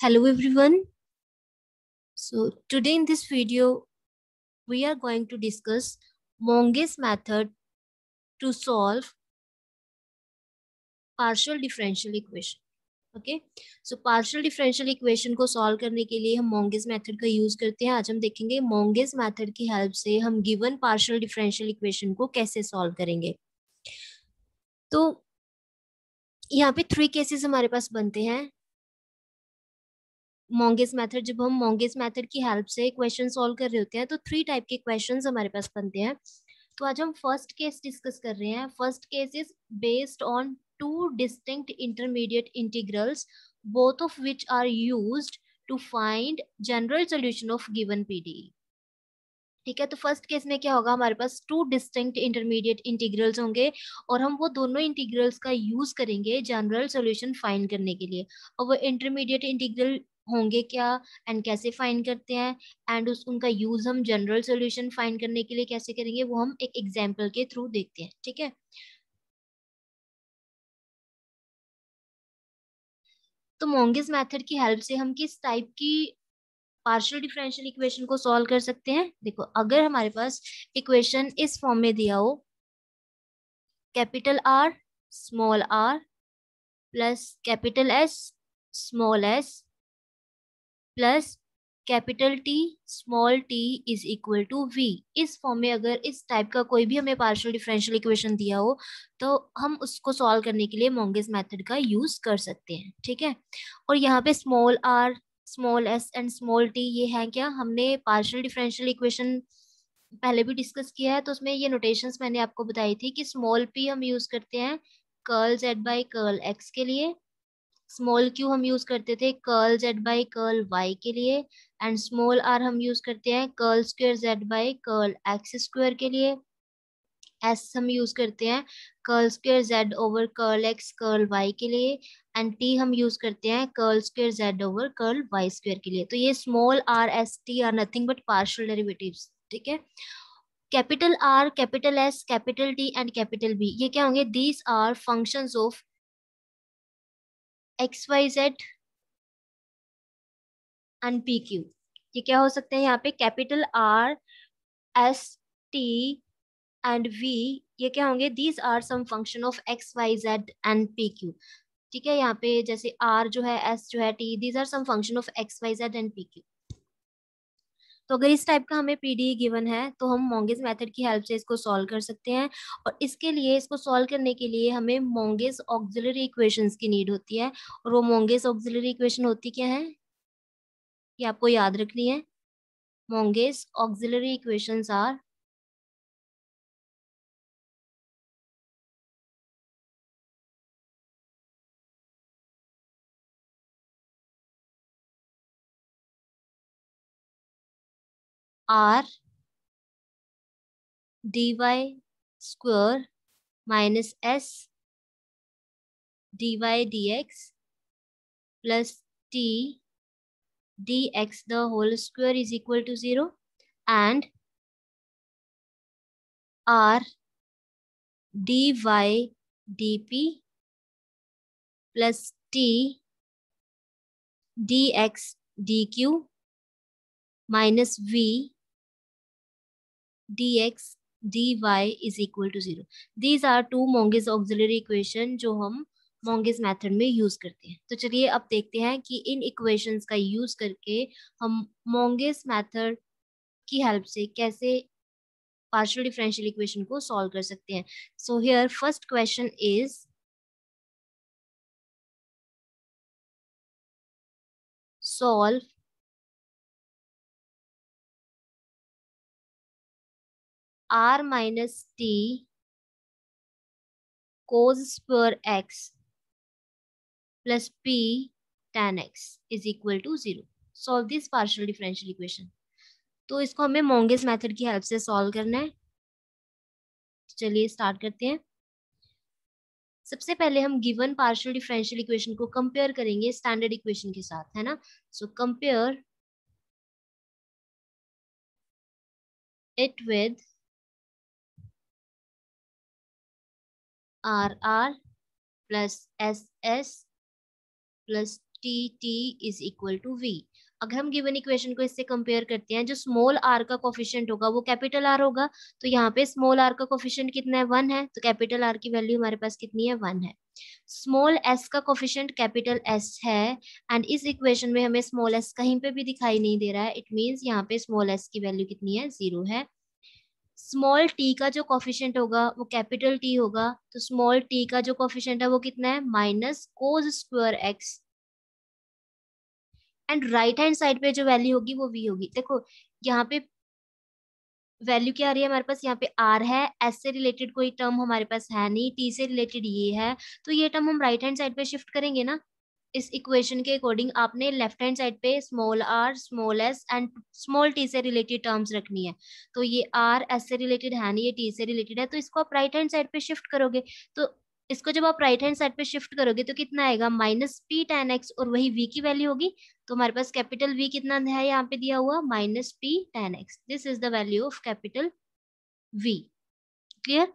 Hello everyone. So today in this video, we are going to discuss Monge's method to solve partial differential equation. Okay so partial differential equation को solve करने के लिए हम Monge's method का use करते हैं आज हम देखेंगे मोंगेज मेथड की हेल्प से हम गिवन पार्शियल डिफरेंशियल इक्वेशन को कैसे सॉल्व करेंगे तो यहाँ पे थ्री केसेस हमारे पास बनते हैं मोंगेस मेथड जब हम मोंगेस मेथड की हेल्प से क्वेश्चन सॉल्व कर रहे होते हैं तो थ्री टाइप के क्वेश्चंस हमारे पास बनते हैं। तो आज हम फ़र्स्ट केस डिस्कस कर रहे हैं। First case is based on two distinct intermediate integrals both of which are used to find general solution of given PDE ठीक है तो फ़र्स्ट केस में क्या होगा? हमारे पास टू डिस्टिंक्ट इंटरमीडिएट इंटीग्रल्स होंगे और हम वो दोनों इंटीग्रल्स का यूज़ करेंगे जनरल सॉल्यूशन फाइंड करने के लिए। और वो इंटरमीडिएट इंटीग्रल होंगे क्या एंड कैसे फाइंड करते हैं? एंड उस, उनका यूज़ हम जनरल सोल्यूशन फाइंड करने के लिए कैसे करेंगे, वो हम एक एग्ज़ाम्पल के थ्रू देखते हैं, ठीक है? तो मोंगिस मेथड की हेल्प से हम किस टाइप की पार्शियल डिफरेंशियल इक्वेशन को सॉल्व कर सकते हैं? देखो, अगर हमारे पास इक्वेशन इस फॉर्म में दिया हो capital R small r plus capital S small s plus capital T small t is equal to V इस फॉर्म में अगर इस टाइप का कोई भी हमें पार्शियल डिफरेंशियल इक्वेशन दिया हो तो हम उसको सॉल्व करने के लिए मोंगेस मेथड का यूज़ कर सकते हैं, ठीक है? और यहाँ पे small r small s and small t ये है क्या? हमने पार्शियल डिफरेंशियल इक्वेशन पहले भी डिस्कस किया है तो उसमें ये नोटेशंस मैंने आपको बताई थी कि स्मॉल पी हम यूज़ करते हैं curl Z by curl X के लिए स्मॉल क्यू हम यूज़ करते थे curl Z by curl Y के लिए एंड स्मॉल आर हम यूज़ करते हैं curl square Z by curl X square के लिए. एस हम यूज़ करते हैं curl square Z over curl X curl Y के लिए एंड टी हम यूज़ करते हैं curl square Z over curl Y square के लिए. तो ये small r s t are nothing but partial derivatives ठीक है? Capital R capital S capital T and capital B ये क्या होंगे? These are functions of Z and P Q ये क्या हो सकते हैं यहाँ पे? Capital R S T and V ये क्या होंगे? These are some function of X Y Z and P Q ठीक है? यहाँ पे जैसे आर जो है एस जो है T these are some function of X Y Z and P Q तो अगर इस टाइप का हमें पीडी गिवन है तो हम मोंगेज मेथड की हेल्प से इसको सॉल्व कर सकते हैं। और इसके लिए, इसको सॉल्व करने के लिए हमें मोंगेज ऑक्सिलरी इक्वेशंस की नीड होती है। और वो मोंगेज ऑक्सिलरी इक्वेशन होती क्या है? ये आपको याद रखनी है। Monge's auxiliary equations are r dy square minus s dy dx plus t dx the whole square is equal to 0 and r dy dp plus t dx dq minus v dx dy is equal to zero. These are two Monge's auxiliary equation जो हम Monge's method में use करते हैं तो चलिए अब देखते हैं कि इन इक्वेशंस का यूज़ करके हम Monge's मेथड की हेल्प से कैसे पार्शियल डिफरेंशियल इक्वेशन को सॉल्व कर सकते हैं so here first question is solve r minus t cos square x plus p tan x is equal to zero. Solve this partial differential equation. तो इसको हमें मोंगेस मेथड की help से solve करना है चलिए स्टार्ट करते हैं सबसे पहले हम गिवन पार्शियल डिफरेंशियल इक्वेशन को कंपेयर करेंगे स्टैंडर्ड इक्वेशन के साथ, है ना so compare it with R r plus S s plus T t is equal to V अगर हम गिवन इक्वेशन को इससे कंपेयर करते हैं, जो स्मॉल आर का कोफिशिएंट होगा, वो कैपिटल आर होगा। तो यहाँ पे स्मॉल आर का कोफिशिएंट कितना है? वन है। तो कैपिटल आर की वैल्यू हमारे पास कितनी है? वन है। स्मॉल एस का कोफिशिएंट कैपिटल एस है एंड इस इक्वेशन में हमें स्मॉल एस कहीं पे भी दिखाई नहीं दे रहा है। इट मीन्स यहाँ पे स्मॉल एस की वैल्यू कितनी है? ज़ीरो है। स्मॉल टी का जो कॉफिशियंट होगा, वो कैपिटल टी होगा तो स्मॉल टी का जो कॉफिशियंट है वो कितना है? Minus cos square X and right hand side पे जो वैल्यू होगी, वो वी होगी। देखो, यहाँ पे वैल्यू क्या आ रही है हमारे पास? यहाँ पे आर है। एस से रिलेटेड कोई टर्म हमारे पास है नहीं। टी से रिलेटेड ये है। तो ये टर्म हम राइट हैंड साइड पे शिफ्ट करेंगे ना इस इक्वेशन के अकॉर्डिंग आपने लेफ़्ट हैंड साइड पे small r small s and small t से रिलेटेड टर्म्स रखनी है। तो ये आर एस से रिलेटेड है नहीं, ये टी से रिलेटेड है तो इसको आप राइट हैंड साइड पे शिफ्ट करोगे। तो इसको जब आप राइट हैंड साइड पे शिफ्ट करोगे तो कितना आएगा? माइनस पी टेन एक्स और वही वी की वैल्यू होगी। तो हमारे पास कैपिटल वी कितना है यहाँ पे दिया हुआ? Minus P ten X this is the value of capital V clear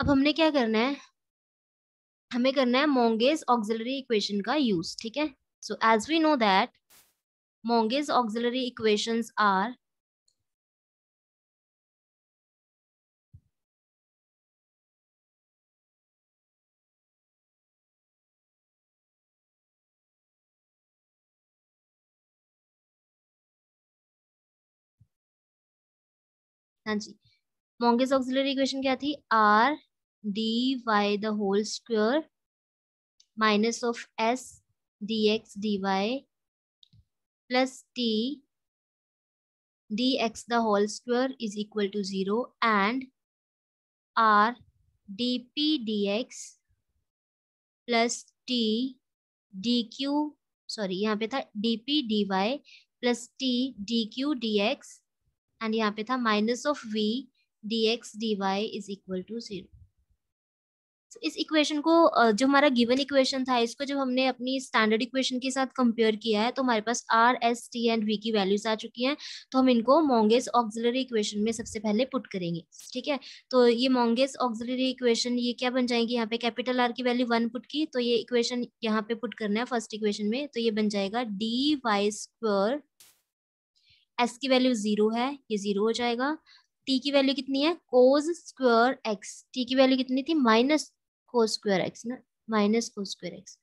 अब हमने क्या करना है? हमें करना है मोंगेज ऑक्सिलरी इक्वेशन का यूज़ ठीक है? So as we know that Monge's auxiliary equations are हाँ जी मोंगेज ऑक्सिलरी इक्वेशन क्या थी? R D Y the whole square minus of S D X D Y plus T D X the whole square is equal to zero and R D P D X plus T D Q sorry यहाँ पे था D P D Y plus T D Q D X and यहाँ पे था minus of V D X D Y is equal to zero इस equation को जो हमारा गिवन इक्वेशन था, इसको जब हमने अपनी स्टैंडर्ड इक्वेशन के साथ कंपेयर किया है तो हमारे पास R S T and V की वैल्यूज़ आ चुकी हैं तो हम इनको मोंगेस ऑक्सिलरी इक्वेशन में सबसे पहले पुट करेंगे, ठीक है? तो ये मोंगेस ऑक्सिलरी इक्वेशन ये क्या बन जाएँगे? यहाँ पे कैपिटल आर की वैल्यू वन पुट की तो ये इक्वेशन यहाँ पे पुट करना है फ़र्स्ट इक्वेशन में तो ये बन जाएगा डी वाई स्क्वायर एस की वैल्यू ज़ीरो है, ये ज़ीरो हो जाएगा। टी की वैल्यू कितनी है? कोज स्क्वायर एक्स टी की वैल्यू कितनी थी? माइनस कोज स्क्वायर एक्स ना, माइनस कोज स्क्वायर एक्स।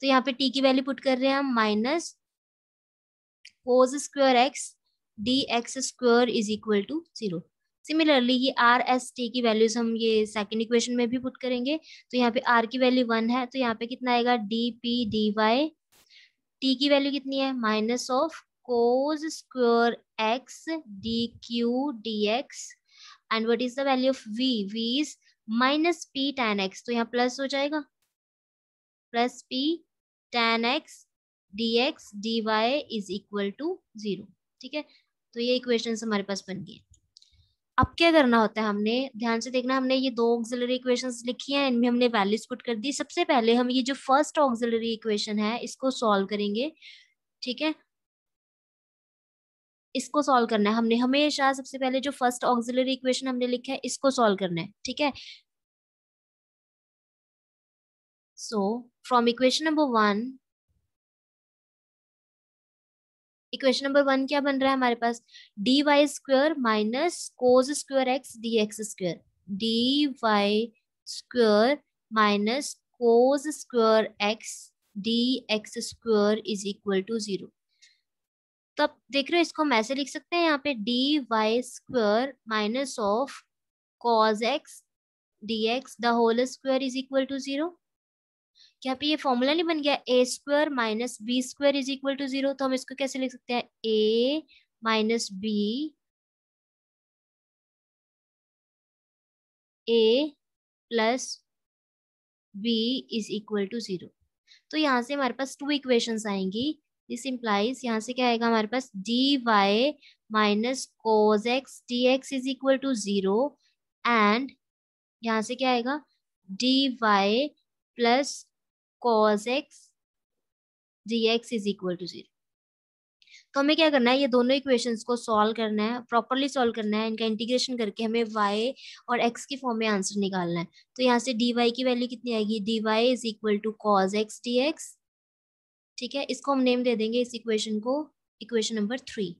तो यहाँ पे टी की वैल्यू पुट कर रहे हैं हम, minus cos square X D X square is equal to zero. Similarly ये आर एस टी की वैल्यूज़ हम ये सेकेंड इक्वेशन में भी पुट करेंगे। तो यहाँ पे आर की वैल्यू वन है तो यहाँ पे कितना आएगा? D P D Y. T की वैल्यू कितनी है? Minus of cos square x dq dx and what is the value of v V? is minus P tan X तो यहाँ प्लस हो जाएगा। Plus p tan X D dy is equal to zero ठीक है? तो ये equation हमारे पास बन गई अब क्या करना होता है हमने? ध्यान से देखना, हमने ये दो ऑक्सिलरी इक्वेशंस लिखी हैं, इनमें हमने वैल्यूज़ पुट कर दी। सबसे पहले हम ये जो फ़र्स्ट ऑक्सिलरी इक्वेशन है, इसको सॉल्व करेंगे, ठीक है? इसको सॉल्व करना है। हमने हमेशा सबसे पहले जो फ़र्स्ट ऑक्सिलरी इक्वेशन हमने लिखा है, इसको सॉल्व करना है, ठीक है? So from equation number one equation number one क्या बन रहा है हमारे पास? D Y square minus cos square X D X square D Y square minus cos square X D X square is equal to zero तो आप देख रहे हो, इसको हम ऐसे लिख सकते हैं, यहाँ पे D Y square minus of cos X D X the whole square is equal to zero क्या पे ये फॉर्मूला नहीं बन गया A square minus B square is equal to zero तो हम इसको कैसे लिख सकते हैं? A minus B A plus B is equal to zero तो यहाँ से हमारे पास टू इक्वेशंस आएँगी दिस इम्प्लाइज यहाँ से क्या आएगा? हमारे पास D Y minus cos X D X is equal to zero and यहाँ से क्या आएगा? D Y plus cos X D X is equal to zero तो हमें क्या करना है? ये दोनों इक्वेशंस को सॉल्व करना है प्रॉपरली सॉल्व करना है, इनका इंटीग्रेशन करके हमें y और x की फॉर्म में आंसर निकालना है। तो यहाँ से dy की वैल्यू कितनी आएगी? dy is equal to cos X D X ठीक है? इसको हम नेम दे देंगे इस इक्वेशन को इक्वेशन नंबर थ्री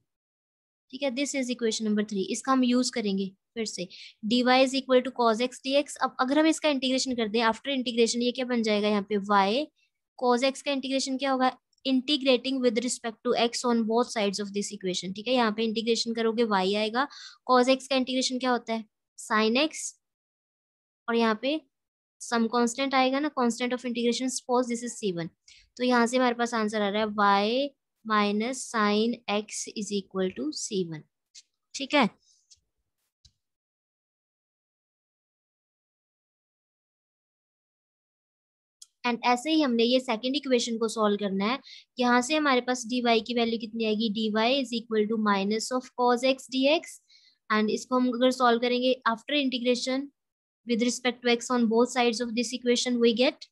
ठीक है? This is equation number three इसका हम यूज़ करेंगे फिर से. dy is equal to cos X D X अब अगर हम इसका इंटीग्रेशन कर दें आफ्टर इंटीग्रेशन ये क्या बन जाएगा यहाँ पे? y. Cos x का इंटीग्रेशन क्या होगा? Integrating with respect to x on both sides of this equation ठीक है? यहाँ पे इंटीग्रेशन करोगे, y आएगा. Cos x का इंटीग्रेशन क्या होता है? Sine x. और यहाँ पे सम कांस्टेंट आएगा ना constant of integration suppose this is C one तो यहाँ से हमारे पास आंसर आ रहा है Y minus sine X is equal to C one ठीक है? एंड ऐसे ही हमने ये सेकंड इक्वेशन को सॉल्व करना है। यहाँ से हमारे पास डी वाई की वैल्यू कितनी आएगी? D Y is equal to minus of cos X D X and इसको हम अगर सॉल्व करेंगे after integration with respect to x on both sides of this equation, we get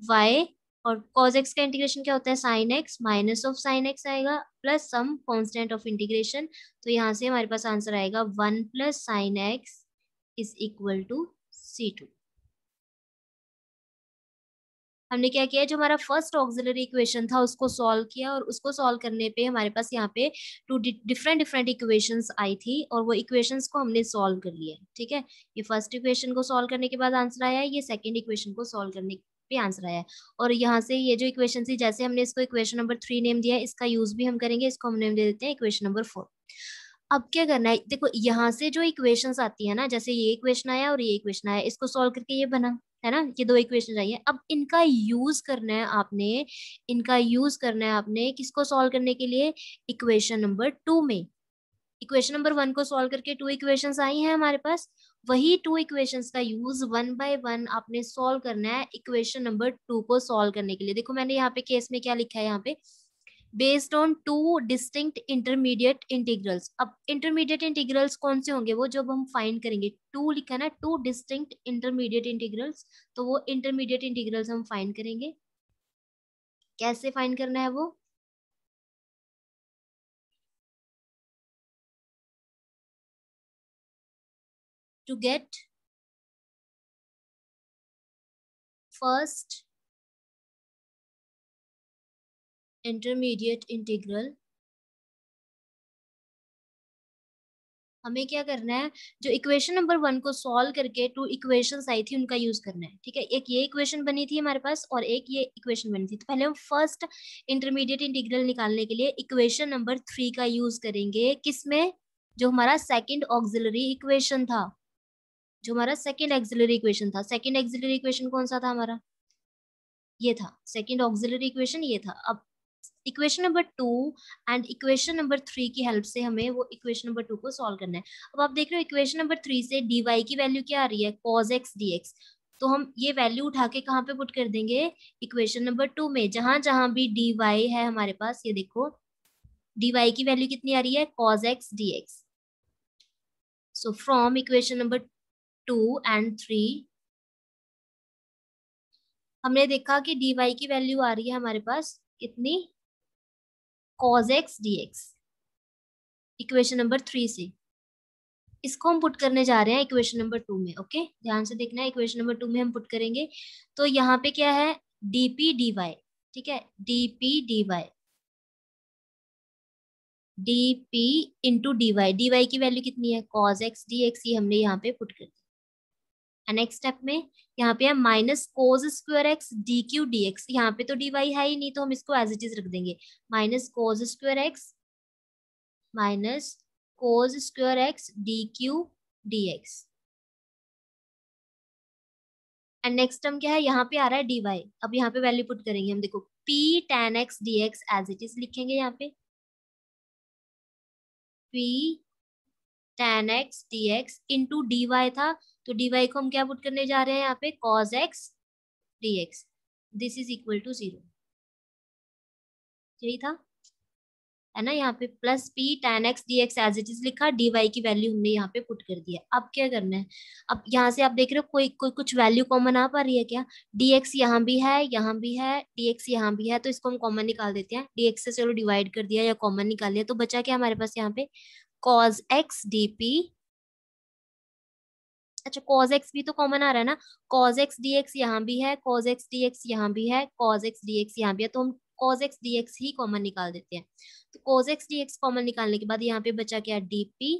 y और cos x का integration क्या होता है? Sin x minus of sin x आएगा plus some constant of integration तो यहाँ से हमारे पास आंसर आएगा one plus sine X is equal to C two हमने क्या किया, जो हमारा फ़र्स्ट ऑक्सिलरी इक्वेशन था, उसको सॉल्व किया और उसको सॉल्व करने पे हमारे पास यहाँ पे टू डिफरेंट डिफरेंट इक्वेशंस आई थी और वो इक्वेशंस को हमने सॉल्व कर लिया ठीक है? ये फ़र्स्ट इक्वेशन को सॉल्व करने के बाद आंसर आया, ये सेकेंड इक्वेशन को सॉल्व करने पे आंसर आया। और यहाँ से ये जो इक्वेशन थी, जैसे हमने इसको इक्वेशन नंबर थ्री नेम दिया, इसका यूज़ भी हम करेंगे, इसको हम नेम दे देते हैं इक्वेशन नंबर फोर अब क्या करना है, देखो यहाँ से जो इक्वेशंस आती है ना, जैसे ये इक्वेशन आया और ये इक्वेशन आया, इसको सॉल्व करके ये बना। है ना? ये दो इक्वेशन चाहिए अब इनका यूज़ करना है आपने, इनका यूज़ करना है आपने किसको सॉल्व करने के लिए? इक्वेशन नंबर टू में। इक्वेशन नंबर वन को सॉल्व करके टू इक्वेशन आई हैं हमारे पास। वही टू इक्वेशंस का यूज़ वन बाय वन आपने सॉल्व करना है इक्वेशन नंबर टू को सॉल्व करने के लिए। देखो मैंने यहाँ पे केस में क्या लिखा है यहाँ पे? Based on two distinct intermediate integrals अब इंटरमीडिएट इंटीग्रल्स कौन से होंगे? वो जब हम फाइंड करेंगे टू लिखा ना टू डिस्टिंक्ट इंटरमीडिएट इंटीग्रल्स तो वो इंटरमीडिएट इंटीग्रल्स हम फाइंड करेंगे। कैसे फाइंड करना है वो? To get first intermediate integral हमें क्या करना है? जो इक्वेशन नंबर वन को सॉल्व करके टू इक्वेशन आई थी, उनका यूज़ करना है, ठीक है? एक ये इक्वेशन बनी थी हमारे पास और एक ये इक्वेशन बनी थी। तो पहले हम फ़र्स्ट इंटरमीडिएट इंटीग्रल निकालने के लिए इक्वेशन नंबर थ्री का यूज़ करेंगे। किसमें? जो हमारा सेकंड ऑक्सिलरी इक्वेशन था। जो हमारा सेकेंड एक्सिलरी इक्वेशन था। सेकेंड एक्सिलरी इक्वेशन कौन सा था हमारा? ये था। सेकेंड ऑक्सिलरी इक्वेशन ये था। अब equation number two and equation number three की हेल्प से हमें वो इक्वेशन नंबर टू को सॉल्व करना है। अब आप देख रहे हो इक्वेशन नंबर थ्री से डी वाई की वैल्यू क्या आ रही है? कॉज एक्स डी एक्स तो हम ये वैल्यू उठा के कहाँ पे पुट कर देंगे? इक्वेशन नंबर टू में, जहाँ जहाँ भी डी वाई है हमारे पास, ये देखो। डी वाई की वैल्यू कितनी आ रही है? Cos X D X so from equation number two and three, हमने देखा कि डी वाई की वैल्यू आ रही है हमारे पास कितनी? Cos x dx equation number three से। इसको हम पुट करने जा रहे हैं इक्वेशन नंबर टू में ओके ध्यान से देखना है इक्वेशन नंबर टू में हम पुट करेंगे। तो यहाँ पे क्या है? dp dy, ठीक है? dp dy dp into D Y D Y की वैल्यू कितनी है? cos x dx ये हमने यहाँ पे पुट कर दी। नेक्स्ट स्टेप में, यहाँ पे है minus cos square X D Q D X यहाँ पे तो डी वाई है ही नहीं तो हम इसको एज इट इज़ रख देंगे। Minus cos square X minus cos square X D Q D X and next term क्या है? यहाँ पे आ रहा है डी वाई अब यहाँ पे वैल्यू पुट करेंगे हम, देखो P tan X D X as it is लिखेंगे यहाँ पे। P tan X D X into D Y था। तो वाई को हम क्या पुट करने जा रहे हैं यहाँ पे? X D X this is equal to zero यही था। है ना? यहाँ पे plus P tan X D X as it is लिखा डी की वैल्यू हमने यहाँ पे पुट कर दिया अब क्या करना है? अब यहाँ से आप देख रहे हो, कोई कोई कुछ वैल्यू कॉमन आ पा रही है क्या? डी एक्स यहाँ भी है, यहाँ भी है डी एक्स यहाँ भी है तो इसको हम कॉमन निकाल देते हैं। डी एक्स से चलो डिवाइड कर दिया या कॉमन निकाल लिया तो बचा क्या हमारे पास यहाँ पे? कॉज एक्स डी पी अच्छा कॉज एक्स भी तो कॉमन आ रहा है ना? कॉज एक्स डी एक्स यहाँ भी है कॉज एक्स डी एक्स यहाँ भी है कॉज एक्स डी एक्स यहाँ भी है तो हम कॉज एक्स डी एक्स ही कॉमन निकाल देते हैं। तो cos X D X common निकालने के बाद यहाँ पे बचा क्या D P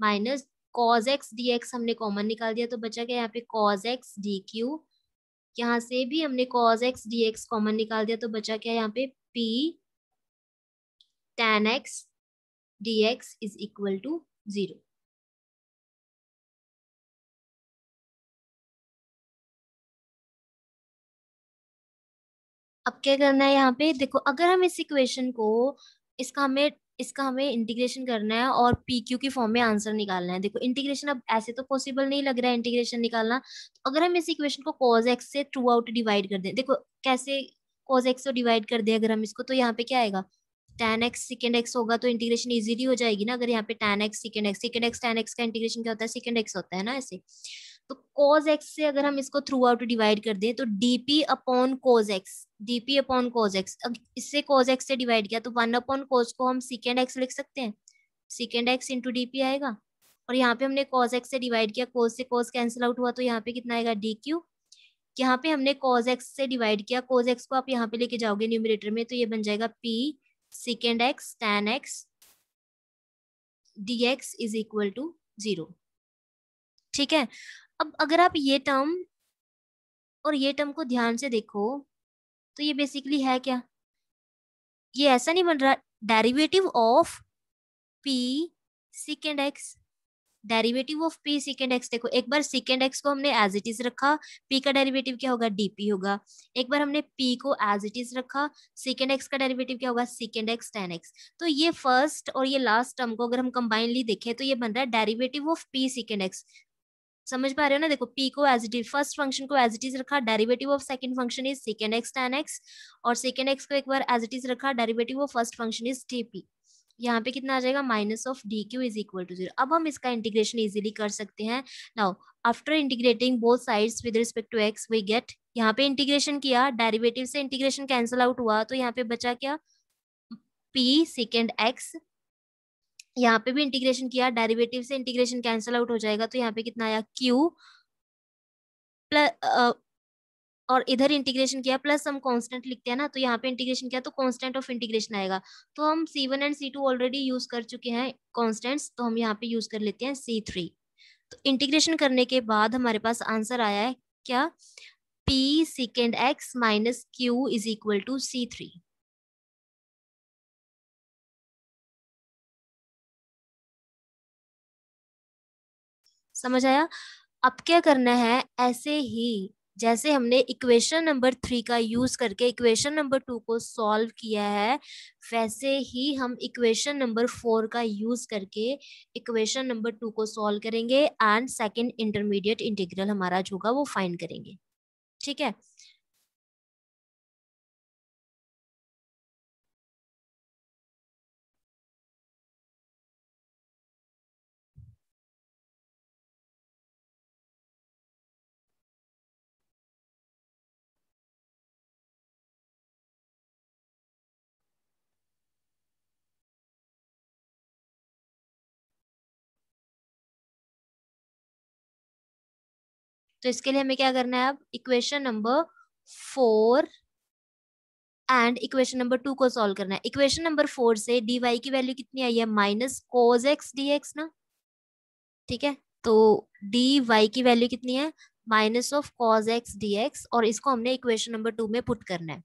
minus cos X D X हमने कॉमन निकाल दिया तो बचा क्या यहाँ पे कॉज एक्स डी क्यू यहाँ से भी हमने cos X D X common निकाल दिया तो बचा क्या यहाँ पे P tan X D X is equal to zero अब क्या करना है यहाँ पे? देखो, अगर हम इस इक्वेशन को, इसका हमें इसका हमें इंटीग्रेशन करना है और पी क्यू की फॉर्म में आंसर निकालना है। देखो इंटीग्रेशन अब ऐसे तो पॉसिबल नहीं लग रहा है इंटीग्रेशन निकालना। तो अगर हम इस इक्वेशन को कॉज एक्स से थ्रू आउट डिवाइड कर दें, देखो, कैसे कॉज एक्स को डिवाइड कर दें अगर हम इसको तो यहाँ पे क्या आएगा? टेन एक्स सेकेंड एक्स होगा तो इंटीग्रेशन इजीली हो जाएगी ना? अगर यहाँ पे tan X second X second X tan X का इंटीग्रेशन क्या होता है? सेकेंड एक्स होता है ना ऐसे। तो कोज एक्स से अगर हम इसको थ्रू आउट डिवाइड कर दें तो D P upon cos X D P upon cos X अब इससे कोज एक्स से डिवाइड किया तो वन अपॉन कोज को हम सिकेंड एक्स लिख सकते हैं। सिकेंड एक्स इंटू डी आएगा, और यहाँ पे हमने कोज एक्स से डिवाइड किया कोज से कोज कैंसिल आउट हुआ तो यहाँ पे कितना आएगा डी क्यू यहाँ पे हमने कोज एक्स से डिवाइड किया कोज एक्स को आप यहाँ पे लेके जाओगे न्यूमिनेटर में तो ये बन जाएगा P secant X tan X D X is equal to zero ठीक है? अब अगर आप ये टर्म और ये टर्म को ध्यान से देखो तो ये बेसिकली है क्या? ये ऐसा नहीं बन रहा derivative of P secant X derivative of P secant X देखो, एक बार सिकेंड एक्स को हमने एज इट इज़ रखा पी का डेरिवेटिव क्या होगा? डीपी होगा। एक बार हमने पी को एज इट इज़ रखा सिकेंड एक्स का डेरिवेटिव क्या होगा? सिकेंड एक्स टेन एक्स तो ये फ़र्स्ट और ये लास्ट टर्म को अगर हम कंबाइनली देखें तो ये बन रहा है derivative of P secant X समझ पा रहे हो ना? देखो पी को as it is first function को एज इट इज़ रखा derivative of second function is second X tan X और सेकंड एक्स को एक बार एज इट इज़ रखा derivative of first function is T P यहाँ पे कितना आ जाएगा? Minus of D Q is equal to zero अब हम इसका इंटीग्रेशन इजीली कर सकते हैं। Now after integrating both sides with respect to X we get यहाँ पे इंटीग्रेशन किया डेरिवेटिव से इंटीग्रेशन कैंसिल आउट हुआ तो यहाँ पे बचा क्या? पी सेकेंड एक्स यहाँ पे भी इंटीग्रेशन किया डेरिवेटिव से इंटीग्रेशन कैंसिल आउट हो जाएगा तो यहाँ पे कितना आया? क्यू प्लस और इधर इंटीग्रेशन किया प्लस हम कांस्टेंट लिखते हैं ना तो यहाँ पे इंटीग्रेशन किया तो कांस्टेंट ऑफ़ इंटीग्रेशन आएगा। तो हम C one and C two already use कर चुके हैं कांस्टेंट्स तो हम यहाँ पे यूज़ कर लेते हैं सी थ्री तो इंटीग्रेशन करने के बाद हमारे पास आंसर आया है क्या? P secant X minus Q is equal to C three समझ आया? अब क्या करना है? ऐसे ही, जैसे हमने इक्वेशन नंबर थ्री का यूज़ करके इक्वेशन नंबर टू को सॉल्व किया है, वैसे ही हम इक्वेशन नंबर फोर का यूज़ करके इक्वेशन नंबर टू को सॉल्व करेंगे एंड सेकंड इंटरमीडिएट इंटीग्रल हमारा जो होगा वो फाइंड करेंगे। ठीक है? तो इसके लिए हमें क्या करना है अब? Equation number four and equation number two को सॉल्व करना है। इक्वेशन नंबर फोर से वाई की वैल्यू कितनी आई है? Minus cos x d x ना? ठीक है? तो वाई की वैल्यू कितनी है? Minus of cos x d x और इसको हमने इक्वेशन नंबर टू में पुट करना है।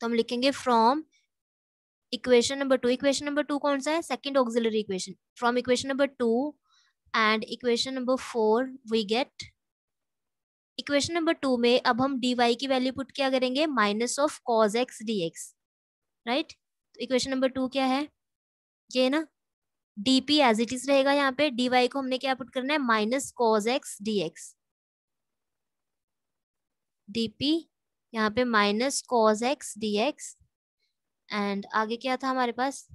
तो हम लिखेंगे from equation number two equation number two कौन सा है? Second auxiliary equation from equation number two and equation number four we get equation number two में अब हम डी की वैल्यू पुट क्या करेंगे? Minus of cos x d x right equation number two क्या है? ये ना डीपी एज इट इज़ रहेगा यहाँ पे डी को हमने क्या पुट करना है? Minus cos x d x dp यहाँ पे minus cos x d x and आगे क्या था हमारे पास?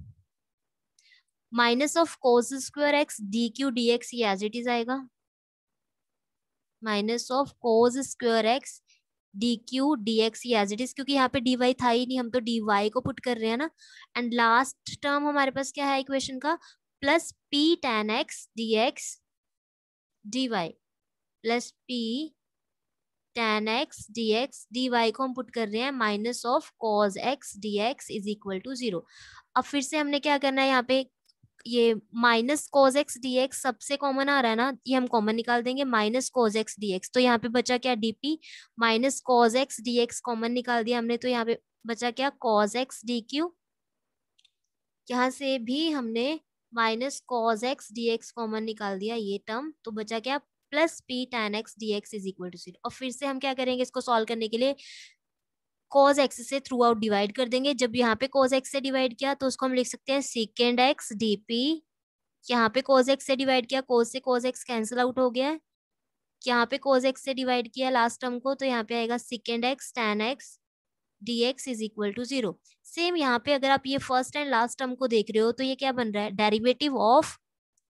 Minus of cos square x d q d x ये एज इट इज़ आएगा। Minus of cos square x d q d x as it is क्योंकि यहाँ पे डी वाई था ही नहीं, हम तो डी वाई को पुट कर रहे हैं ना। एंड लास्ट टर्म हमारे पास क्या है इक्वेशन का? Plus p tan x d x d y plus p tan x d x d y को हम पुट कर रहे हैं minus of cos x d x is equal to zero अब फिर से हमने क्या करना है यहाँ पे? ये minus cos x d x सबसे कॉमन आ रहा है ना, ये हम कॉमन निकाल देंगे, minus cos x d x तो यहाँ पे बचा क्या dp minus cos x d x common निकाल दिया हमने तो यहाँ पे बचा क्या? कॉज एक्स डी क्यू यहाँ से भी हमने minus cos x d x common निकाल दिया ये टर्म तो बचा क्या? Plus p tan x d x is equal to zero और फिर से हम क्या करेंगे इसको सॉल्व करने के लिए? कॉज एक्स से थ्रू आउट डिवाइड कर देंगे। जब यहाँ पे कॉज एक्स से डिवाइड किया तो उसको हम लिख सकते हैं सेकेंड एक्स डीपी यहाँ पे कॉज एक्स से डिवाइड किया कोज से कॉज एक्स कैंसिल आउट हो गया। यहाँ पे कॉज एक्स से डिवाइड किया लास्ट टर्म को तो यहाँ पे आएगा secant x tan x d x is equal to zero same यहाँ पे अगर आप ये फ़र्स्ट एंड लास्ट टर्म को देख रहे हो तो ये क्या बन रहा है? Derivative of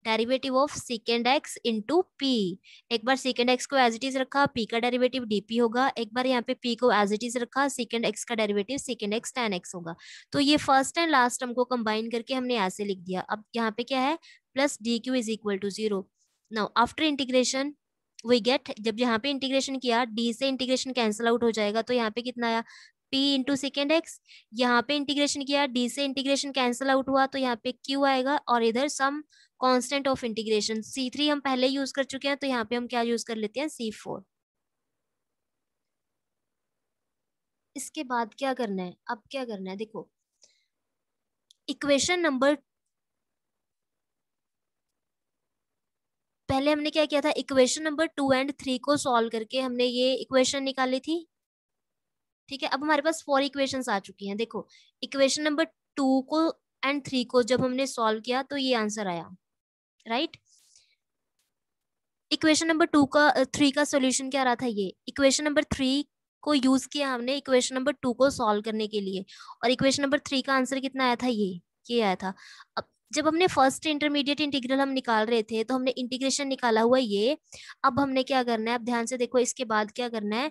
derivative of secant x into p. एक बार सेकेंड एक्स को एज इट इज़ रखा, पी का डेरिवेटिव डीपी होगा। एक बार यहाँ पे पी को एज इट इज़ रखा, सेकेंड एक्स का derivative secant x tan x होगा। तो ये फ़र्स्ट एंड लास्ट टर्म को कंबाइन करके हमने ऐसे लिख दिया। अब यहाँ पे क्या है? Plus d q is equal to zero now after integration we get जब यहाँ पे इंटीग्रेशन किया डी से इंटीग्रेशन कैंसिल आउट हो जाएगा तो यहाँ पे कितना आया? P इंटू सेकेंड एक्स यहाँ पे इंटीग्रेशन किया डी से इंटीग्रेशन कैंसिल आउट हुआ तो यहाँ पे क्यू आएगा और इधर some constant of integration c three हम पहले यूज़ कर चुके हैं तो यहाँ पे हम क्या यूज़ कर लेते हैं? सी फोर इसके बाद क्या करना है? अब क्या करना है? देखो इक्वेशन नंबर पहले हमने क्या किया था? Equation number two and three को सॉल्व करके हमने ये इक्वेशन निकाली थी। ठीक है? अब हमारे पास फोर इक्वेशंस आ चुकी हैं। देखो इक्वेशन नंबर टू को एंड थ्री को जब हमने सॉल्व किया तो ये आंसर आया राइट इक्वेशन नंबर टू का थ्री का सॉल्यूशन क्या रहा था ये? इक्वेशन नंबर थ्री को यूज़ किया हमने इक्वेशन नंबर टू को सॉल्व करने के लिए। और इक्वेशन नंबर थ्री का आंसर कितना आया था ये? ये आया था। अब जब हमने फ़र्स्ट इंटरमीडिएट इंटीग्रल हम निकाल रहे थे तो हमने इंटीग्रेशन निकाला हुआ ये। अब हमने क्या करना है? अब ध्यान से देखो, इसके बाद क्या करना है?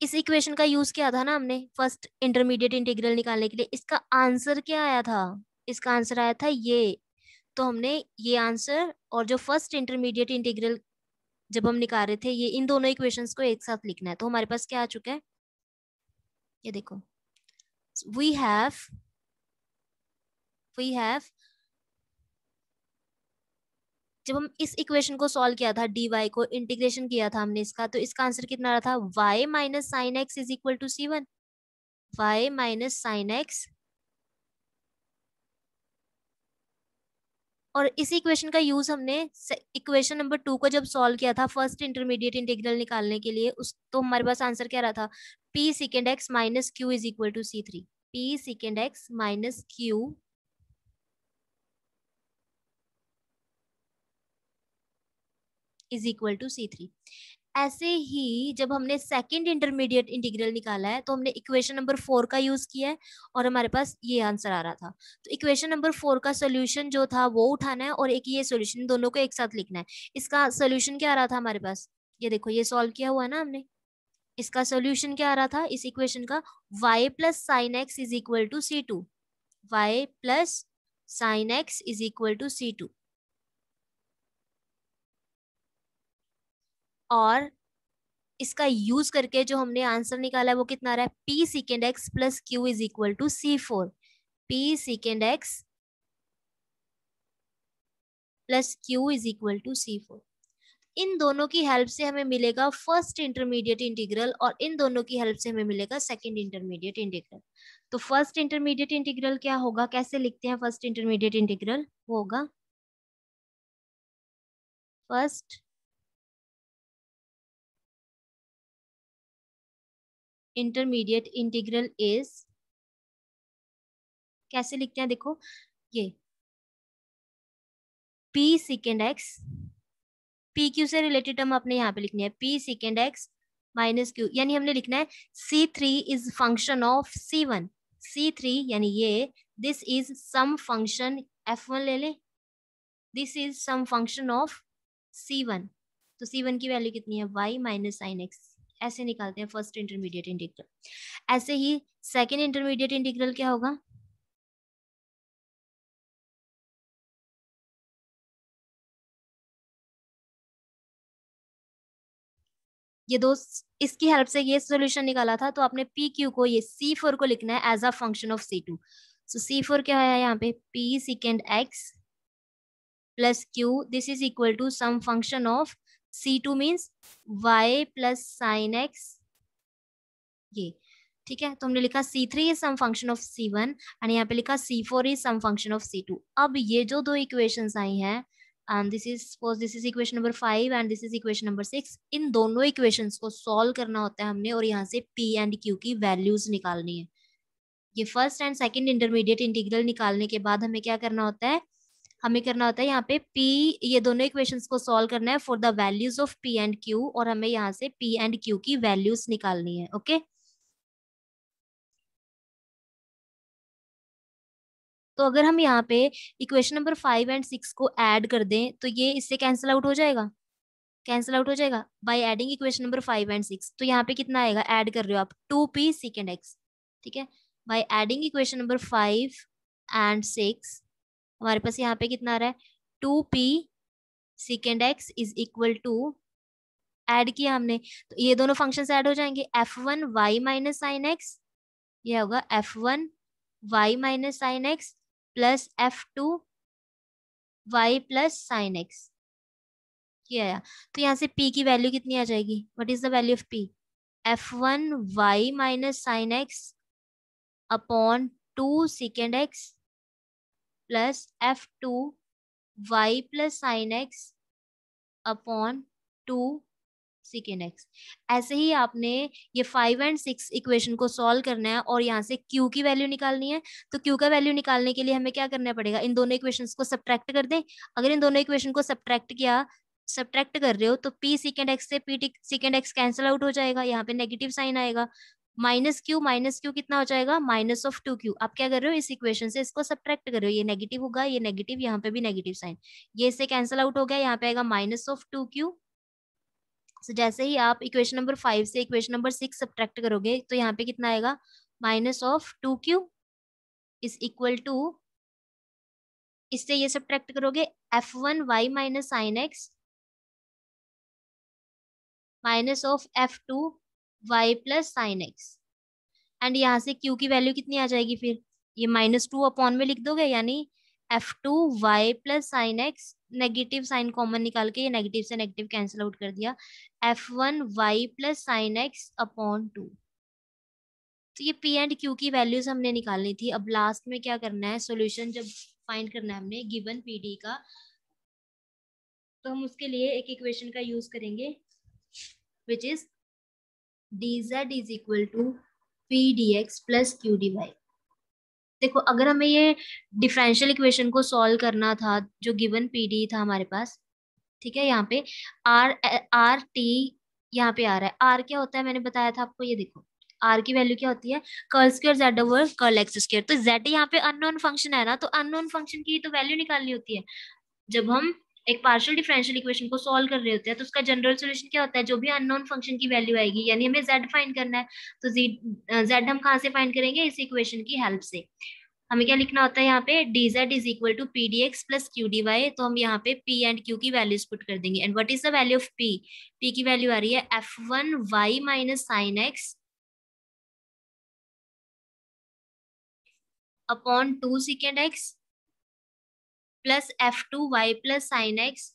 इस इक्वेशन का यूज़ किया था ना हमने फ़र्स्ट इंटरमीडिएट इंटीग्रल निकालने के लिए, इसका आंसर क्या आया था? इसका आंसर आया था ये। तो हमने ये आंसर और जो फ़र्स्ट इंटरमीडिएट इंटीग्रल जब हम निकाल रहे थे, ये इन दोनों इक्वेशंस को एक साथ लिखना है। तो हमारे पास क्या आ चुका है? ये देखो। वी हैव वी हैव जब हम इस इक्वेशन को सॉल्व किया था डी वाई को इंटीग्रेशन किया था हमने इसका तो इसका आंसर कितना रहा था? Y minus sine x is equal to c one y minus sine x और इस इक्वेशन का यूज़ हमने इक्वेशन नंबर टू को जब सॉल्व किया था फ़र्स्ट इंटरमीडिएट इंटीग्रल निकालने के लिए, उस तो हमारे पास आंसर क्या रहा था? P secant x minus q is equal to c three p secant x minus q is equal to c three ऐसे ही जब हमने सेकंड इंटरमीडिएट इंटीग्रल निकाला है तो हमने इक्वेशन नंबर फोर का यूज़ किया है और हमारे पास ये आंसर आ रहा था। तो इक्वेशन नंबर फोर का सोल्यूशन जो था, वो उठाना है और एक ये सोल्यूशन दोनों को एक साथ लिखना है। इसका सोल्यूशन क्या आ रहा था हमारे पास? ये देखो, ये सॉल्व किया हुआ है ना हमने। इसका सोल्यूशन क्या आ रहा था? इस इक्वेशन का y plus sine x is equal to c two y plus sine x is equal to c two और इसका यूज़ करके जो हमने आंसर निकाला है, वो कितना आ रहा है? P secant x plus q is equal to c four p secant x plus q is equal to c four इन दोनों की हेल्प से हमें मिलेगा फ़र्स्ट इंटरमीडिएट इंटीग्रल और इन दोनों की हेल्प से हमें मिलेगा सेकंड इंटरमीडिएट इंटीग्रल तो फ़र्स्ट इंटरमीडिएट इंटीग्रल क्या होगा? कैसे लिखते हैं फ़र्स्ट इंटरमीडिएट इंटीग्रल वो होगा फ़र्स्ट इंटरमीडिएट इंटीग्रल इज़ कैसे लिखते हैं देखो, ये p secant x p q से रिलेटेड टर्म अपने यहाँ पे लिखनी है p secant x minus q यानी हमने लिखना है c three is function of c1 c3 यानी ये this is some function f one ले ले this is some function of c one तो सी वन की वैल्यू कितनी है वाई माइनस साइन एक्स ऐसे निकालते हैं फ़र्स्ट इंटरमीडिएट इंटीग्रल ऐसे ही सेकेंड इंटरमीडिएट इंटीग्रल क्या होगा? ये दो इसकी हेल्प से ये सोल्यूशन निकाला था तो आपने पी क्यू को, ये सी फोर को लिखना है as a function of c two so c four क्या है यहाँ पे? P secant x plus q this is equal to some function of c two means y plus sine x ये, ठीक है? तो हमने लिखा c three is some function of c one and यहाँ पे लिखा c four is some function of c two अब ये जो दो इक्वेशंस आई हैं and this is suppose this is equation number five and this is equation number six इन दोनों इक्वेशंस को सॉल्व करना होता है हमने और यहाँ से पी एंड क्यू की वैल्यूज़ निकालनी है। ये first and second intermediate integral निकालने के बाद हमें क्या करना होता है? हमें करना होता है यहाँ पे p, ये दोनों इक्वेशंस को सॉल्व करना है for the values of p and q और हमें यहाँ से p एंड q की वैल्यूज़ निकालनी है, ओके? तो अगर हम यहाँ पे equation number five and six को ऐड कर दें तो ये इससे कैंसिल आउट हो जाएगा? कैंसिल आउट हो जाएगा? By adding equation number five and six तो यहाँ पे कितना आएगा? ऐड कर रहे हो आप। टू पी सिकेंड एक्स ठीक है? By adding equation number five and six हमारे पास यहाँ पे कितना आ रहा है? Two p secant x is equal to add किया हमने। तो ये दोनों फ़ंक्शन ऐड हो जाएँगे। F one y minus sine x, ये होगा f one y minus sine x plus f two y plus sine x. किया तो यहाँ से पी की वैल्यू कितनी आ जाएगी? What is the value of p f one y minus sine x upon two secant x plus f two y plus sine x upon two secant x ऐसे ही आपने ये फाइव एंड सिक्स इक्वेशन को solve करना है और यहाँ से क्यू की वैल्यू निकालनी है। तो क्यू का वैल्यू निकालने के लिए हमें क्या करना पड़ेगा? इन दोनों इक्वेशंस को सब्ट्रैक्ट कर दें। अगर इन दोनों इक्वेशन को सब्ट्रैक्ट किया सब्ट्रैक्ट कर रहे हो तो पी सिकेंड एक्स से p secant x cancel out हो जाएगा। यहाँ पे नेगेटिव साइन आएगा। माइनस क्यू माइनस क्यू कितना हो जाएगा? Minus of two q. आप क्या कर रहे हो? इस इक्वेशन से इसको सब्ट्रैक्ट कर रहे हो। ये नेगेटिव होगा, ये नेगेटिव यहाँ पे भी नेगेटिव साइन ये इससे कैंसिल आउट हो गया, यहाँ पे आएगा minus of two q. So जैसे ही आप इक्वेशन नंबर फाइव से इक्वेशन नंबर सिक्स सब्ट्रैक्ट करोगे तो यहाँ पे कितना आएगा? Minus of two q is equal to इससे ये सब्ट्रैक्ट करोगे f one y minus sine x minus of f two y plus sine x and यहाँ से क्यू की वैल्यू कितनी आ जाएगी फिर? ये माइनस टू अपॉन में लिख दोगे? यानी f two y plus sine x negative sign common निकाल के ये नेगेटिव से नेगेटिव कैंसिल आउट कर दिया। F one y plus sine x upon two तो ये पी एंड क्यू की वैल्यूज़ हमने निकालनी थी। अब लास्ट में क्या करना है? सॉल्यूशन जब फाइंड करना है हमने गिवन पीडी का तो हम उसके लिए एक इक्वेशन का यूज़ करेंगे which is d equal to p d x plus q d y देखो, अगर हमें ये डिफरेंशियल इक्वेशन को सॉल्व करना था, जो गिवन पीडी था हमारे पास, ठीक है, यहाँ पे आर आर टी यहाँ पे आ रहा है। आर क्या होता है? मैंने बताया था आपको, ये देखो। आर की वैल्यू क्या होती है? Curl square Z over curl x square तो जेड यहाँ पे अननोन फ़ंक्शन है ना तो अननोन फ़ंक्शन की तो वैल्यू निकालनी होती है। जब हम एक पार्शियल डिफरेंशियल इक्वेशन को सॉल्व कर रहे होते हैं तो उसका जनरल सोल्यूशन क्या होता है? जो भी अननोन फ़ंक्शन की वैल्यू आएगी, यानी हमें जेड फाइंड करना है तो जेड हम कहाँ से फाइंड करेंगे? इस इक्वेशन की हेल्प से। हमें क्या लिखना होता है यहाँ पे? D z is equal to p d x plus q d y तो हम यहाँ पे पी एंड क्यू की वैल्यूज़ पुट कर देंगे। And what is the value of p p की वैल्यू आ रही है f one y minus sine x upon two secant x plus f two y plus sine x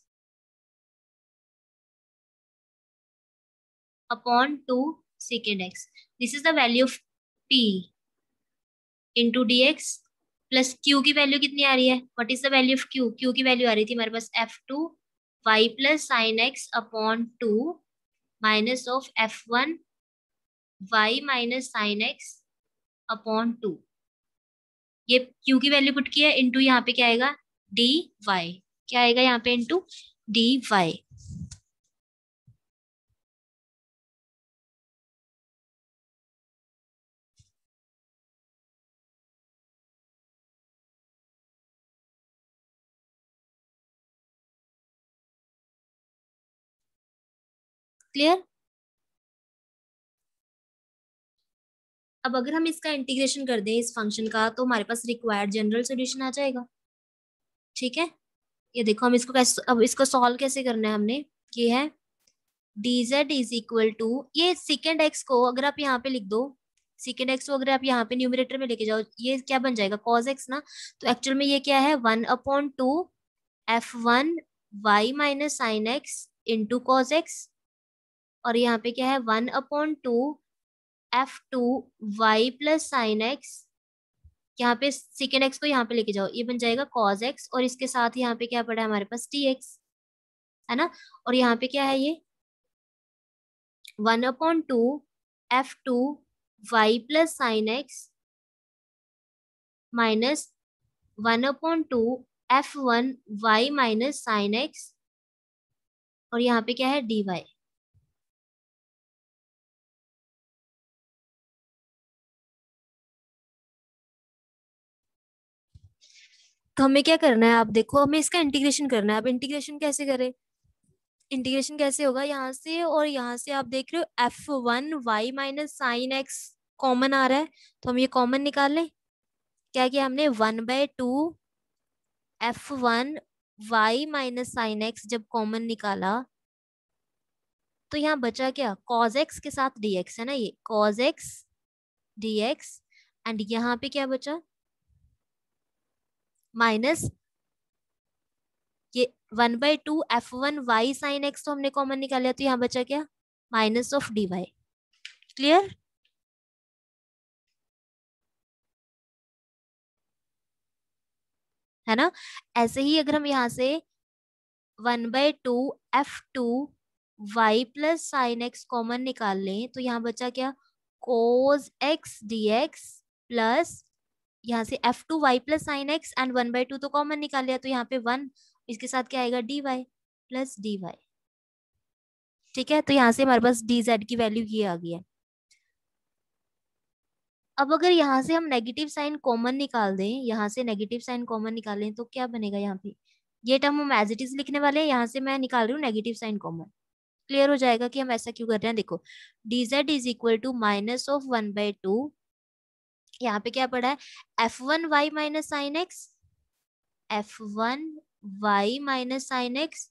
upon two secant x. This is the value of p into dx plus q की value कितनी आ रही है? What is the value of q? Q की value आ रही थी हमारे पास f two y plus sine x upon two minus of f one y minus sine x upon two ये q की वैल्यू पुट की है इंटू यहाँ पे क्या आएगा? D y. क्या आएगा यहाँ पे इंटू डी वाई। क्लियर अब अगर हम इसका इंटीग्रेशन कर दें इस फ़ंक्शन का तो हमारे पास रिक्वायर्ड जनरल सोल्यूशन आ जाएगा। ठीक है? ये देखो, हम इसको कैसे, अब इसको सॉल्व कैसे करना है हमने? ये है D Z is equal to ये सिकेंड एक्स को अगर आप यहाँ पे लिख दो सिकेंड एक्स को अगर आप यहाँ पे न्यूमिनेटर में लेके जाओ, ये क्या बन जाएगा? कॉज एक्स ना? तो एक्चुअल में ये क्या है? One upon two f one y minus sine x into cos x और यहाँ पे क्या है? One upon two f two y plus sine x यहाँ पे सिकेंड एक्स को यहाँ पे लेके जाओ। ये बन जाएगा कॉज एक्स और इसके साथ यहाँ पे क्या पड़ा है हमारे पास टी एक्स है ना? और यहाँ पे क्या है ये? One upon two f two y plus sine x minus one upon two f one y minus sine x और यहाँ पे क्या है? डी वाई तो हमें क्या करना है? आप देखो, हमें इसका इंटीग्रेशन करना है। आप इंटीग्रेशन कैसे करें? इंटीग्रेशन कैसे होगा? यहाँ से और यहाँ से आप देख रहे हो f one y minus sine x common आ रहा है। तो हम ये कॉमन निकाल लें। क्या किया हमने? One by two f one y minus sine x जब कॉमन निकाला तो यहाँ बचा क्या? कॉज एक्स के साथ डी एक्स है ना ये? Cos x d x and यहाँ पे क्या बचा? माइनस ये one by two f one y sine x तो हमने कॉमन निकाला तो यहाँ बचा क्या? Minus of d y. Clear? है ना? ऐसे ही अगर हम यहाँ से one by two f two y plus sine x common निकाल लें तो यहाँ बचा क्या? Cos x d x plus यहाँ से f two y plus sine x and one by two तो कॉमन निकाल लिया तो यहाँ पे वन इसके साथ क्या आएगा? D y plus d y ठीक है? तो यहाँ से हमारे पास डी जेड की वैल्यू ये आ गई है। अब अगर यहाँ से हम नेगेटिव साइन कॉमन निकाल दें, यहाँ से नेगेटिव साइन कॉमन निकालें तो क्या बनेगा यहाँ पे? ये टर्म हम एज इट इज़ लिखने वाले हैं, यहाँ से मैं निकाल रही हूँ नेगेटिव साइन कॉमन क्लियर हो जाएगा कि हम ऐसा क्यों कर रहे हैं? देखो d z is equal to minus of one by two यहाँ पे क्या पड़ा है? F one y minus sine x f one y minus sine x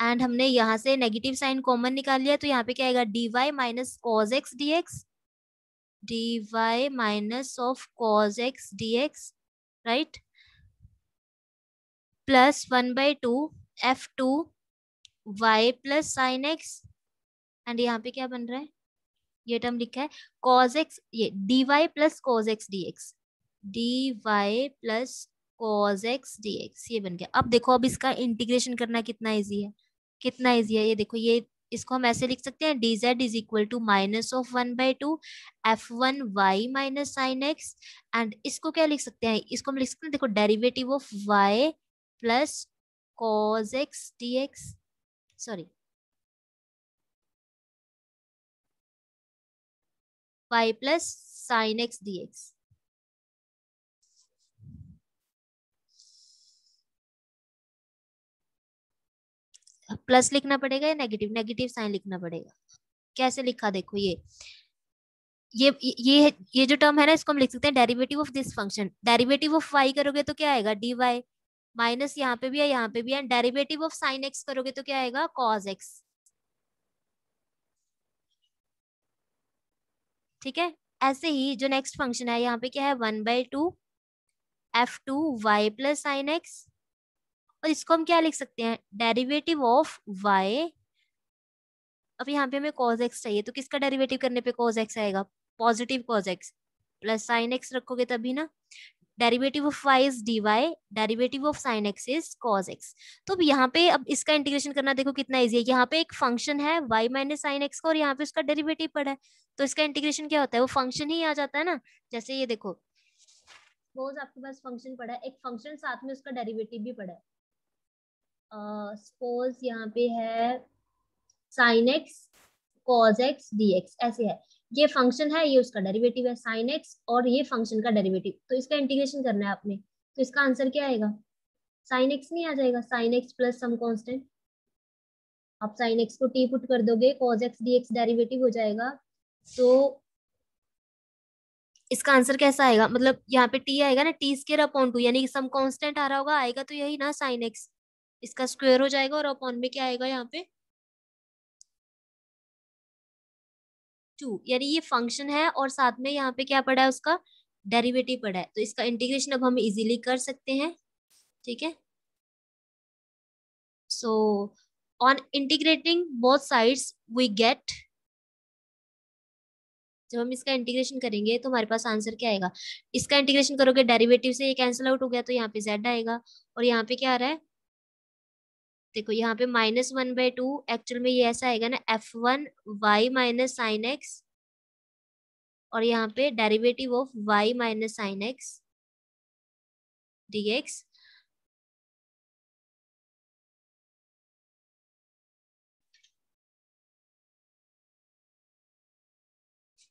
and हमने यहाँ से नेगेटिव साइन कॉमन निकाल लिया तो यहाँ पे क्या आएगा? D y minus cos x d x d y minus of cos x d x right plus one by two f two y plus sine x and यहाँ पे क्या बन रहा है? ये टर्म लिखा है कॉज एक्स ये d y plus cos x d x d y plus cos x d x ये बन गया। अब देखो, अब इसका इंटीग्रेशन करना कितना इजी है, कितना इजी है, ये देखो, ये इसको हम ऐसे लिख सकते हैं d z is equal to minus of one by two f one y minus sine x and इसको क्या लिख सकते हैं, इसको हम लिख सकते हैं, देखो derivative of y plus cos x d x sorry y plus sine x d x plus लिखना पड़ेगा या नेगेटिव नेगेटिव साइन लिखना पड़ेगा। कैसे लिखा देखो ये? ये ये ये जो टर्म है ना, इसको हम लिख सकते हैं derivative of this function derivative of y करोगे तो क्या आएगा? डी वाई माइनस यहाँ पे भी है, यहाँ पे भी है डेरिवेटिव ऑफ़ साइन एक्स करोगे तो क्या आएगा? कॉज एक्स ठीक है? ऐसे ही जो नेक्स्ट फ़ंक्शन है, यहाँ पे क्या है? One by two f two y plus sine x और इसको हम क्या लिख सकते हैं? डेरिवेटिव ऑफ़ वाई अब यहाँ पे हमें कॉज एक्स चाहिए तो किसका डेरिवेटिव करने पे कॉज एक्स आएगा? Positive cos x plus sine x रखोगे तभी ना? Derivative of y is d y derivative of sine x is cos x तो यहाँ पे अब इसका इंटीग्रेशन करना देखो कितना इजी है। यहाँ पे एक फ़ंक्शन है वाई माइनस साइन एक्स का और यहाँ पे उसका डेरिवेटिव पड़ा है। तो इसका इंटीग्रेशन क्या होता है? वो फ़ंक्शन ही आ जाता है ना? जैसे ये देखो सपोज़ आपके पास फ़ंक्शन पड़ा है एक फ़ंक्शन साथ में उसका डेरिवेटिव भी पड़ा है। सपोज़ uh, यहाँ पे है sine x cos x d x ऐसे है। ये फ़ंक्शन है, ये उसका डेरिवेटिव है साइन एक्स और ये फ़ंक्शन का डेरिवेटिव तो इसका इंटीग्रेशन करना है आपने। तो इसका आंसर क्या आएगा? साइन एक्स नहीं आ जाएगा। Sine x plus some constant आप साइन एक्स को टी पुट कर दोगे cos x d x derivative हो जाएगा। तो इसका आंसर कैसा आएगा? मतलब यहाँ पे टी आएगा ना टी स्केयर अपॉन टू यानी सम कांस्टेंट आ रहा होगा, आएगा तो यही ना साइन एक्स इसका स्क्वायर हो जाएगा और अपॉन में क्या आएगा यहाँ पे? टू यानी ये फ़ंक्शन है और साथ में यहाँ पे क्या पड़ा है उसका? डेरिवेटिव पड़ा है। तो इसका इंटीग्रेशन अब हम इजीली कर सकते हैं। ठीक है? So on integrating both sides we get जब हम इसका इंटीग्रेशन करेंगे तो हमारे पास आंसर क्या आएगा? इसका इंटीग्रेशन करोगे डेरिवेटिव से ये कैंसिल आउट हो गया तो यहाँ पे जेड आएगा। और यहाँ पे क्या आ रहा है? देखो यहाँ पे minus one by two actual में ये ऐसा आएगा ना f one y minus sine x और यहाँ पे derivative of y minus sine x d x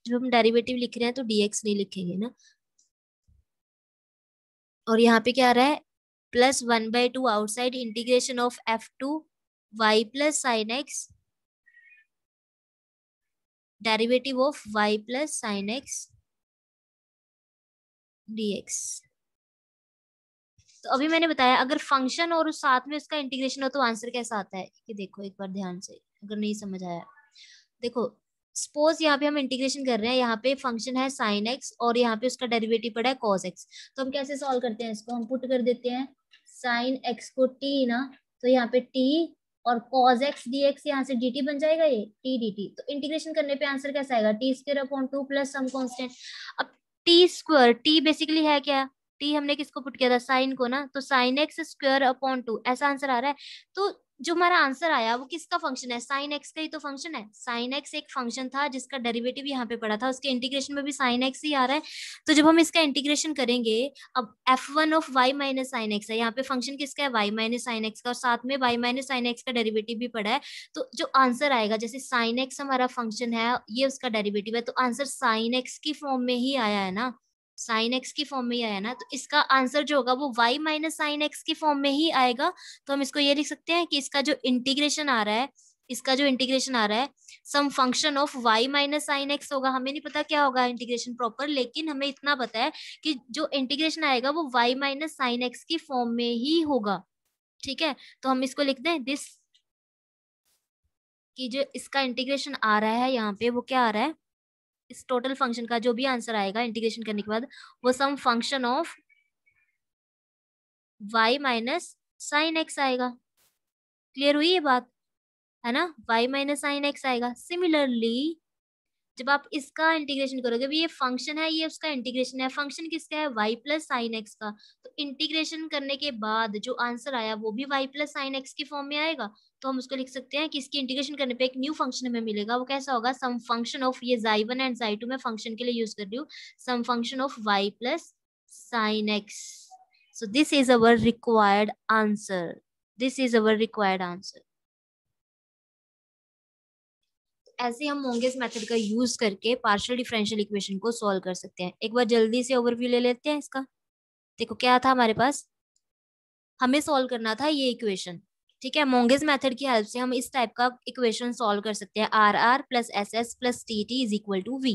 जब हम डेरिवेटिव लिख रहे हैं तो dx नहीं लिखेंगे ना। और यहाँ पे क्या आ रहा है? One by two outside integration of f two y plus sine x derivative of y plus sine x dx. तो अभी मैंने बताया, अगर फ़ंक्शन और उस साथ में उसका इंटीग्रेशन हो तो आंसर कैसा आता है? कि देखो एक बार ध्यान से, अगर नहीं समझ आया। देखो सपोज़ यहाँ पे हम इंटीग्रेशन कर रहे हैं, यहाँ पे फ़ंक्शन है साइन एक्स और यहाँ पे उसका डेरिवेटिव पड़ा है कॉस एक्स तो हम कैसे सॉल्व करते हैं इसको? हम पुट कर देते हैं। साइन एक्स को टी ना तो यहाँ पे टी और कॉज एक्स डी एक्स यहाँ से डी टी बन जाएगा ये टी डी टी तो इंटीग्रेशन करने पे आंसर कैसा आएगा? T square upon two plus some constant अब टी स्क्वायर टी बेसिकली है क्या? टी हमने किसको पुट किया था? साइन को ना? तो sine x square upon two ऐसा आंसर आ रहा है। तो जो हमारा आंसर आया, वो किसका फ़ंक्शन है? साइन एक्स का ही तो फ़ंक्शन है। साइन एक्स एक फ़ंक्शन था, जिसका डेरिवेटिव यहाँ पे पड़ा था। उसके इंटीग्रेशन में भी साइन एक्स ही आ रहा है। तो जब हम इसका इंटीग्रेशन करेंगे, अब f one of y minus sine x है। यहाँ पे फ़ंक्शन किसका है? वाई माइनस साइन एक्स का। और साथ में वाई माइनस साइन एक्स का डेरिवेटिव भी पड़ा है। तो जो आंसर आएगा, जैसे साइन एक्स हमारा फ़ंक्शन है, ये उसका डेरिवेटिव है। तो आंसर साइन एक्स की फॉर्म में ही आया है ना? साइन एक्स की फॉर्म में ही आया ना तो इसका आंसर जो होगा वो वाई माइनस साइन एक्स की फॉर्म में ही आएगा। तो हम इसको ये लिख सकते हैं कि इसका जो इंटीग्रेशन आ रहा है, इसका जो इंटीग्रेशन आ रहा है some function of y minus sine x होगा। हमें नहीं पता क्या होगा इंटीग्रेशन प्रॉपर लेकिन हमें इतना पता है कि जो इंटीग्रेशन आएगा वो वाई माइनस साइन एक्स की फॉर्म में ही होगा। ठीक है? तो हम इसको लिख दें दिस कि जो इसका इंटीग्रेशन आ रहा है यहाँ पे, वो क्या आ रहा है? इस टोटल फ़ंक्शन का जो भी आंसर आएगा इंटीग्रेशन करने के बाद, वो some function of y minus sine x आएगा। क्लियर हुई ये बात? है ना? y माइनस साइन एक्स आएगा। सिमिलरली जब आप इसका इंटीग्रेशन करोगे ये फ़ंक्शन है, ये उसका इंटीग्रेशन है। फ़ंक्शन किसका है? y प्लस साइन एक्स का। तो इंटीग्रेशन करने के बाद जो आंसर आया, वो भी y प्लस साइन एक्स के फॉर्म में आएगा। तो हम उसको लिख सकते हैं कि इसकी इंटीग्रेशन करने पे एक न्यू फ़ंक्शन हमें मिलेगा। वो कैसा होगा? सम फ़ंक्शन ऑफ़ ये xi one and xi two में फ़ंक्शन के लिए यूज़ कर रही हूँ। Some function of y plus sine x so this is our required answer this is our required answer ऐसे हम मोंगेस मेथड का यूज़ करके पार्शियल डिफरेंशियल इक्वेशन को सॉल्व कर सकते हैं। एक बार जल्दी से ओवरव्यू ले लेते हैं इसका। देखो, क्या था हमारे पास? हमें सॉल्व करना था ये इक्वेशन ठीक है? मोंगेज मेथड की हेल्प से हम इस टाइप का इक्वेशन सॉल्व कर सकते हैं। R r plus s s plus t t is equal to v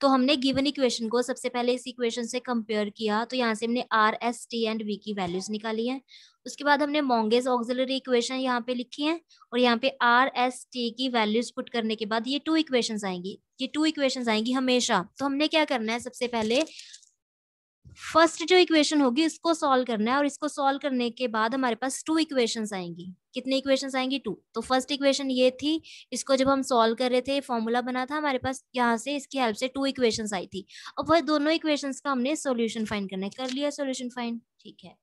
तो हमने गिवन इक्वेशन को सबसे पहले इस इक्वेशन से कंपेयर किया। तो यहाँ से हमने r s t and v की वैल्यूज़ निकाली है। उसके बाद हमने मोंगेज ऑक्सिलरी इक्वेशन यहाँ पे लिखी है और यहाँ पे आर एस टी की वैल्यूज़ पुट करने के बाद ये टू इक्वेशन आएँगी। ये टू इक्वेशन आएँगी हमेशा। तो हमने क्या करना है? सबसे पहले फ़र्स्ट जो इक्वेशन होगी उसको सॉल्व करना है और इसको सॉल्व करने के बाद हमारे पास टू इक्वेशन आएँगी। कितने इक्वेशन आएँगी? टू। तो फ़र्स्ट इक्वेशन ये थी, इसको जब हम सॉल्व कर रहे थे फॉर्मूला बना था, हमारे पास यहाँ से इसकी हेल्प से टू इक्वेशन आई थी। अब वह दोनों इक्वेशन का हमने सोल्यूशन फाइंड करना है। कर लिया सोल्यूशन फाइंड? ठीक है।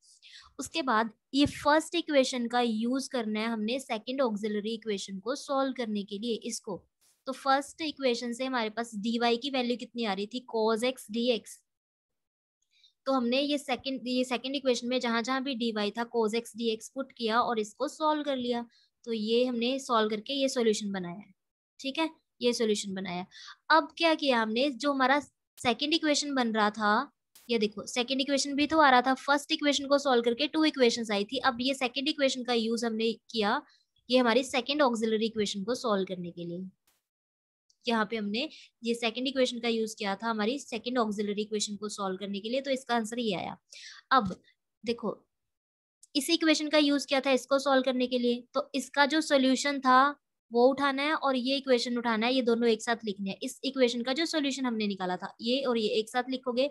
उसके बाद ये फ़र्स्ट इक्वेशन का यूज़ करना है हमने सेकेंड ऑक्सिलरी इक्वेशन को सॉल्व करने के लिए इसको। तो फ़र्स्ट इक्वेशन से हमारे पास वाई की वैल्यू कितनी आ रही थी? एक्स डी एक्स तो हमने ये सेकंड ये सेकंड इक्वेशन में जहाँ जहाँ भी डी वाई था cos x d x put किया और इसको सॉल्व कर लिया। तो ये हमने सॉल्व करके ये सॉल्यूशन बनाया ठीक है? ये सॉल्यूशन बनाया। अब क्या किया हमने? जो हमारा सेकंड इक्वेशन बन रहा था, ये देखो सेकंड इक्वेशन भी तो आ रहा था। फ़र्स्ट इक्वेशन को सॉल्व करके टू इक्वेशन आई थी। अब ये सेकेंड इक्वेशन का यूज़ हमने किया, ये हमारी सेकेंड ऑक्सिलरी इक्वेशन को सॉल्व करने के लिए। यहाँ पे हमने ये सेकंड इक्वेशन का यूज़ किया था हमारी सेकंड ऑक्सिलरी इक्वेशन को सॉल्व करने के लिए तो इसका आंसर ये आया। अब देखो, इसी इक्वेशन का यूज़ किया था इसको सॉल्व करने के लिए तो इसका जो सोल्यूशन था वो उठाना है और ये इक्वेशन उठाना है, ये दोनों एक साथ लिखने हैं। इस इक्वेशन का जो सोल्यूशन हमने निकाला था, ये और ये एक साथ लिखोगे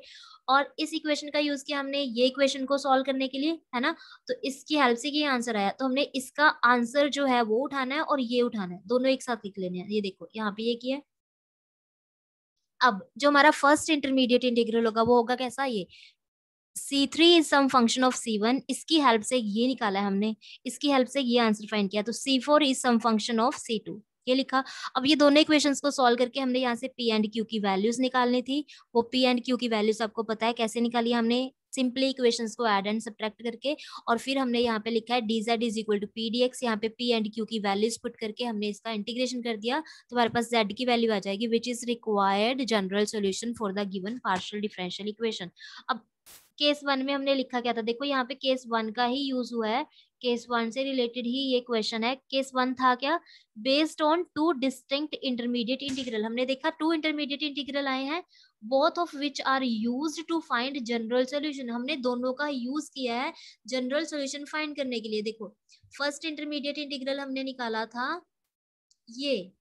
और इस इक्वेशन का यूज़ किया हमने ये इक्वेशन को सॉल्व करने के लिए, है ना? तो इसकी हेल्प से ये आंसर आया। तो हमने इसका आंसर जो है वो उठाना है और ये उठाना है। दोनों एक साथ लिख लेने हैं। ये देखो, यहाँ पे ये किया अब जो हमारा फ़र्स्ट इंटरमीडिएट इंटीग्रल होगा वो होगा कैसा? ये c three is some function of c one इसकी हेल्प से ये निकाला है हमने। इसकी हेल्प से ये आंसर फाइंड किया। तो c four is some function of c two ये लिखा। अब ये दोनों इक्वेशंस को सॉल्व करके हमने यहाँ से पी एंड क्यू की वैल्यूज़ निकालनी थी। वो पी एंड क्यू की वैल्यूज़ आपको पता है कैसे निकाली हमने? सिंपली इक्वेशंस को ऐड एंड सब्ट्रैक्ट करके। और फिर हमने यहाँ पे लिखा है d z is equal to p d x यहाँ पे पी एंड क्यू की वैल्यूज़ पुट करके हमने इसका इंटीग्रेशन कर दिया। तो हमारे पास जेड की वैल्यू आ जाएगी which is required general solution for the given partial differential equation अब केस वन में हमने लिखा क्या था? देखो, यहाँ पे केस वन का ही यूज़ हुआ है। केस वन से रिलेटेड ही ये क्वेश्चन है। केस वन था क्या? Based on two distinct intermediate integral हमने देखा टू इंटरमीडिएट इंटीग्रल आए हैं both of which are use to find general solution हमने दोनों का यूज़ किया है जनरल सोल्यूशन फाइंड करने के लिए। देखो फ़र्स्ट इंटरमीडिएट इंटीग्रल हमने निकाला था, ये।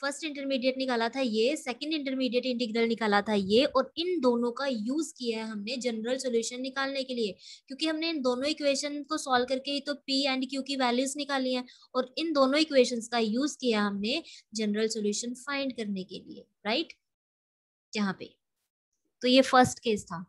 फ़र्स्ट इंटरमीडिएट निकाला था ये सेकंड इंटरमीडिएट इंटीग्रल निकाला था ये, और इन दोनों का यूज़ किया है हमने जनरल सॉल्यूशन निकालने के लिए। क्योंकि हमने इन दोनों इक्वेशन को सॉल्व करके ही तो पी एंड क्यू की वैल्यूज़ निकाली है, और इन दोनों इक्वेशंस का यूज़ किया हमने जनरल सॉल्यूशन फाइंड करने के लिए राइट यहाँ पे। तो ये फ़र्स्ट केस था।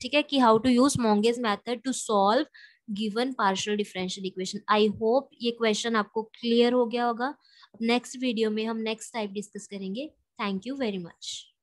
ठीक है कि how to use Monge's method to solve given partial differential equation I hope ये क्वेश्चन आपको क्लियर हो गया होगा। नेक्स्ट वीडियो में हम नेक्स्ट टाइप डिस्कस करेंगे. Thank you very much